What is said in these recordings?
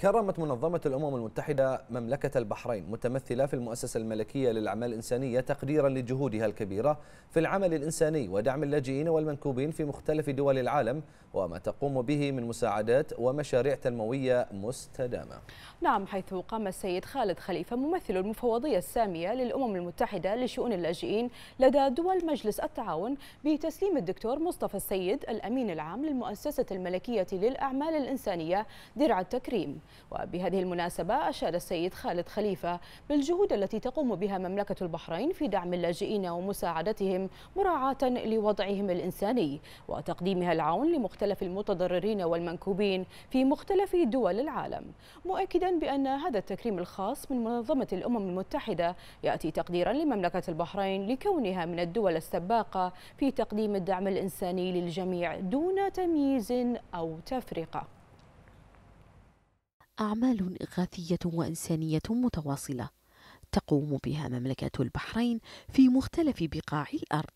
كرمت منظمة الأمم المتحدة مملكة البحرين متمثلة في المؤسسة الملكية للأعمال الإنسانية تقديرا لجهودها الكبيرة في العمل الإنساني ودعم اللاجئين والمنكوبين في مختلف دول العالم وما تقوم به من مساعدات ومشاريع تنموية مستدامة. نعم حيث قام السيد خالد خليفة ممثل المفوضية السامية للأمم المتحدة لشؤون اللاجئين لدى دول مجلس التعاون بتسليم الدكتور مصطفى السيد الأمين العام للمؤسسة الملكية للأعمال الإنسانية درع التكريم. وبهذه المناسبة أشاد السيد خالد خليفة بالجهود التي تقوم بها مملكة البحرين في دعم اللاجئين ومساعدتهم مراعاة لوضعهم الإنساني وتقديمها العون لمختلف المتضررين والمنكوبين في مختلف دول العالم مؤكدا بأن هذا التكريم الخاص من منظمة الأمم المتحدة يأتي تقديرا لمملكة البحرين لكونها من الدول السباقة في تقديم الدعم الإنساني للجميع دون تمييز أو تفرقة. أعمال إغاثية وإنسانية متواصلة تقوم بها مملكة البحرين في مختلف بقاع الأرض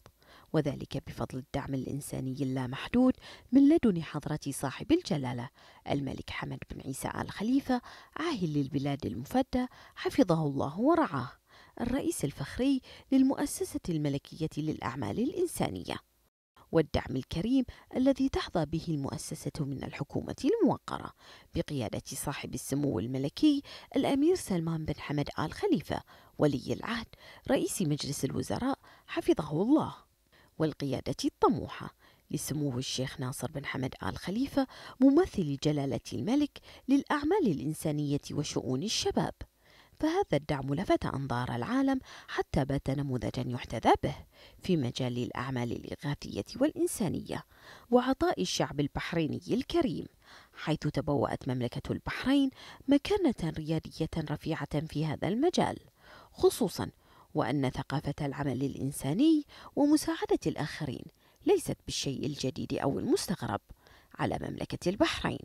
وذلك بفضل الدعم الإنساني اللامحدود من لدن حضرة صاحب الجلالة الملك حمد بن عيسى آل خليفة عاهل للبلاد المفدى حفظه الله ورعاه الرئيس الفخري للمؤسسة الملكية للأعمال الإنسانية. والدعم الكريم الذي تحظى به المؤسسة من الحكومة الموقرة بقيادة صاحب السمو الملكي الأمير سلمان بن حمد آل خليفة ولي العهد رئيس مجلس الوزراء حفظه الله والقيادة الطموحة لسموه الشيخ ناصر بن حمد آل خليفة ممثل جلالة الملك للأعمال الإنسانية وشؤون الشباب. فهذا الدعم لفت أنظار العالم حتى بات نموذجا يحتذى به في مجال الأعمال الإغاثية والإنسانية وعطاء الشعب البحريني الكريم حيث تبوأت مملكة البحرين مكانة ريادية رفيعة في هذا المجال خصوصا وأن ثقافة العمل الإنساني ومساعدة الآخرين ليست بالشيء الجديد أو المستغرب على مملكة البحرين.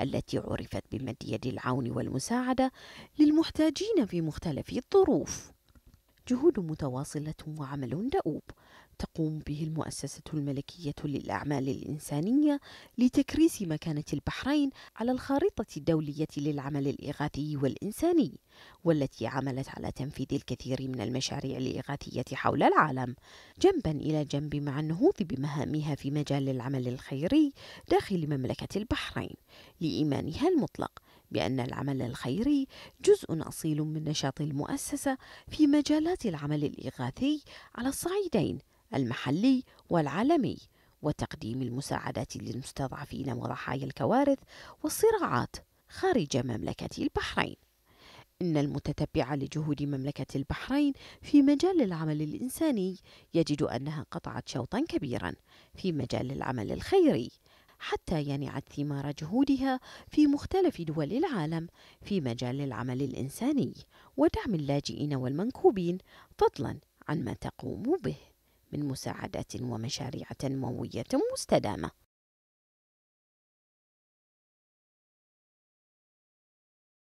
التي عرفت بمد يد العون والمساعدة للمحتاجين في مختلف الظروف. جهود متواصلة وعمل دؤوب. تقوم به المؤسسة الملكية للأعمال الإنسانية لتكريس مكانة البحرين على الخارطة الدولية للعمل الإغاثي والإنساني والتي عملت على تنفيذ الكثير من المشاريع الإغاثية حول العالم جنبا إلى جنب مع النهوض بمهامها في مجال العمل الخيري داخل مملكة البحرين. لإيمانها المطلق بأن العمل الخيري جزء أصيل من نشاط المؤسسة في مجالات العمل الإغاثي على الصعيدين المحلي والعالمي وتقديم المساعدات للمستضعفين وضحايا الكوارث والصراعات خارج مملكة البحرين. إن المتتبع لجهود مملكة البحرين في مجال العمل الإنساني يجد أنها قطعت شوطا كبيرا في مجال العمل الخيري حتى ينعت ثمار جهودها في مختلف دول العالم في مجال العمل الإنساني ودعم اللاجئين والمنكوبين فضلا عن ما تقوم به. من مساعدات ومشاريع تنموية مستدامة.